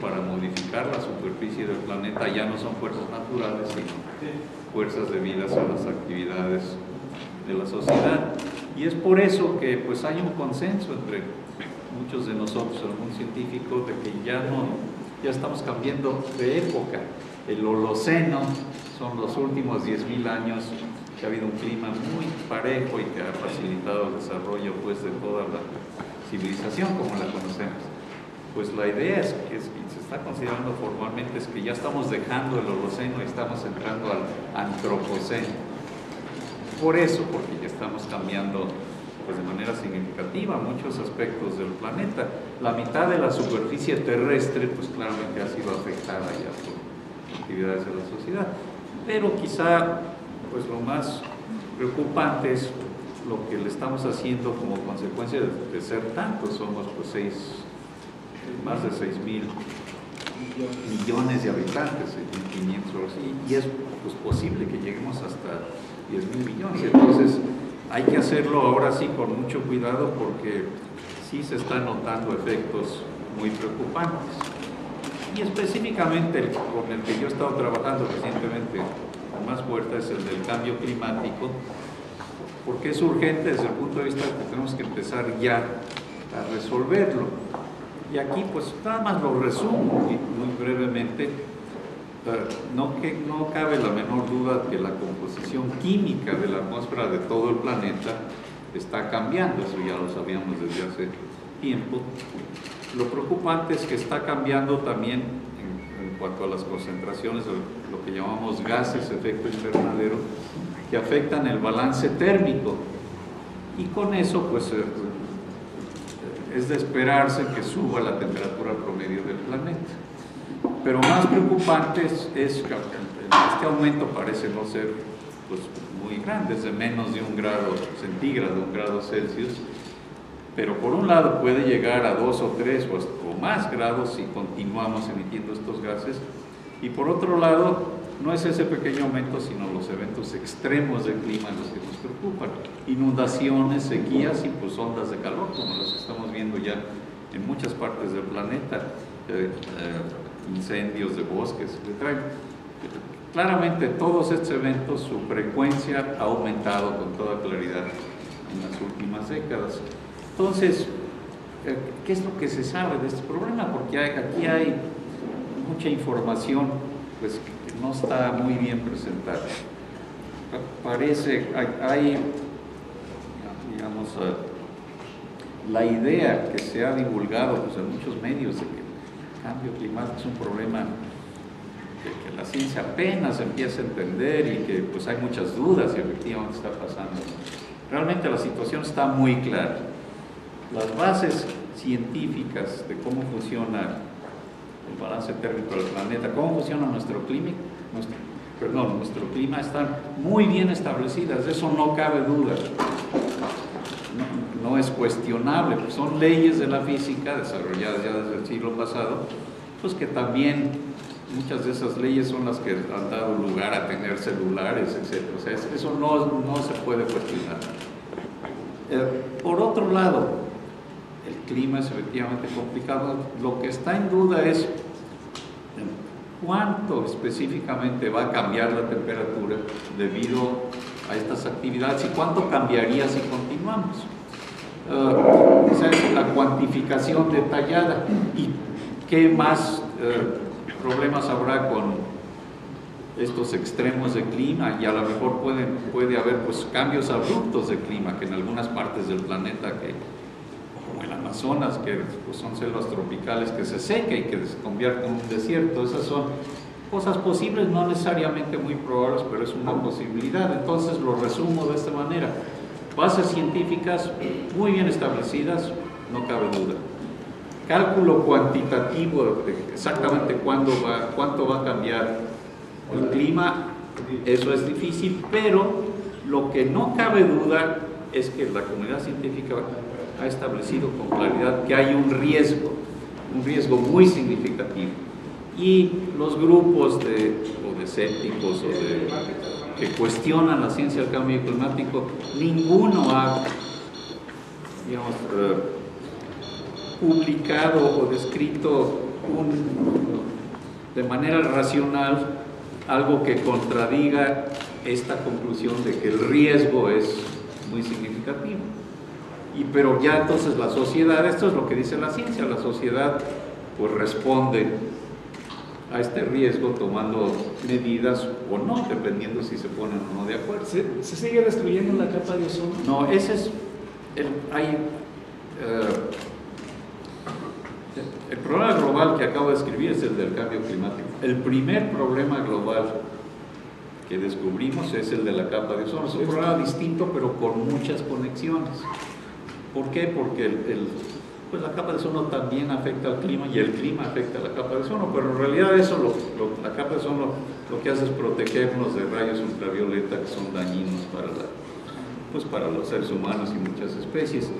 para modificar la superficie del planeta ya no son fuerzas naturales, sino fuerzas debidas a las actividades de la sociedad. Y es por eso que pues hay un consenso entre muchos de nosotros, algún científico, de que ya no, ya estamos cambiando de época. El Holoceno son los últimos 10.000 años que ha habido un clima muy parejo y que ha facilitado el desarrollo pues de toda la civilización como la conocemos. Pues la idea es que se está considerando formalmente es que ya estamos dejando el Holoceno y estamos entrando al Antropoceno. Por eso, porque ya estamos cambiando pues, de manera significativa muchos aspectos del planeta. La mitad de la superficie terrestre pues claramente ha sido afectada ya por actividades de la sociedad. Pero quizá pues lo más preocupante es lo que le estamos haciendo como consecuencia de, ser tantos, somos pues seis, más de 6 mil millones de habitantes, 500 y, es pues, posible que lleguemos hasta 10 mil millones. Entonces hay que hacerlo ahora sí con mucho cuidado porque sí se están notando efectos muy preocupantes. Y específicamente el, con el que yo he estado trabajando recientemente más fuerte es el del cambio climático, porque es urgente desde el punto de vista que tenemos que empezar ya a resolverlo. Y aquí pues nada más lo resumo muy, brevemente. No, que, no cabe la menor duda que la composición química de la atmósfera de todo el planeta está cambiando, eso ya lo sabíamos desde hace tiempo. Lo preocupante es que está cambiando también en cuanto a las concentraciones de lo que llamamos gases, efecto invernadero, que afectan el balance térmico. Y con eso, pues, eh, es de esperarse que suba la temperatura promedio del planeta. Pero más preocupante es, que este aumento parece no ser pues, muy grande, es de menos de un grado centígrado, un grado Celsius, pero por un lado puede llegar a dos o tres o, más grados si continuamos emitiendo estos gases, y por otro lado no es ese pequeño aumento, sino los eventos extremos del clima los que nos preocupan, inundaciones, sequías y pues ondas de calor, como las estamos viendo ya en muchas partes del planeta, eh, eh, incendios de bosques, etc. Claramente todos estos eventos, su frecuencia ha aumentado con toda claridad en las últimas décadas. Entonces, eh, ¿qué es lo que se sabe de este problema? Porque aquí hay mucha información pues, no está muy bien presentada. Parece, hay, digamos, eh, la idea que se ha divulgado pues, en muchos medios de que el cambio climático es un problema que, que, la ciencia apenas empieza a entender y que pues hay muchas dudas si efectivamente está pasando. Realmente la situación está muy clara las bases científicas de cómo funciona el balance térmico del planeta, cómo funciona nuestro clima, nuestro, perdón, nuestro clima están muy bien establecidas, eso no cabe duda. No, es cuestionable, pues son leyes de la física desarrolladas ya desde el siglo pasado, pues que también muchas de esas leyes son las que han dado lugar a tener celulares, etc. Eso no, no se puede cuestionar. Eh, por otro lado, clima es efectivamente complicado. Lo que está en duda es cuánto específicamente va a cambiar la temperatura debido a estas actividades y cuánto cambiaría si continuamos. Uh, esa es la cuantificación detallada y qué más uh, problemas habrá con estos extremos de clima y a lo mejor pueden, puede haber pues, cambios abruptos de clima que en algunas partes del planeta que como el Amazonas, que pues, son selvas tropicales que se seca y que se convierte en un desierto. Esas son cosas posibles, no necesariamente muy probables, pero es una posibilidad. Entonces lo resumo de esta manera. Bases científicas muy bien establecidas, no cabe duda. Cálculo cuantitativo de exactamente cuándo va, cuánto va a cambiar el clima, eso es difícil, pero lo que no cabe duda es que la comunidad científica ha establecido con claridad que hay un riesgo, un riesgo muy significativo. Y los grupos de, o de escépticos o de, que cuestionan la ciencia del cambio climático, ninguno ha digamos, eh, publicado o descrito de manera racional algo que contradiga esta conclusión de que el riesgo es muy significativo. Y pero ya entonces la sociedad, esto es lo que dice la ciencia, la sociedad pues responde a este riesgo tomando medidas o no, dependiendo si se ponen o no de acuerdo. ¿Se, sigue destruyendo la capa de ozono? No, ese es el, hay, eh, el problema global que acabo de escribir es el del cambio climático. El primer problema global que descubrimos es el de la capa de ozono. Es un problema distinto, pero con muchas conexiones. ¿Por qué? Porque el, pues la capa de ozono también afecta al clima y el clima afecta a la capa de ozono, pero en realidad eso, lo, la capa de ozono lo, que hace es protegernos de rayos ultravioleta que son dañinos para, la, pues para los seres humanos y muchas especies.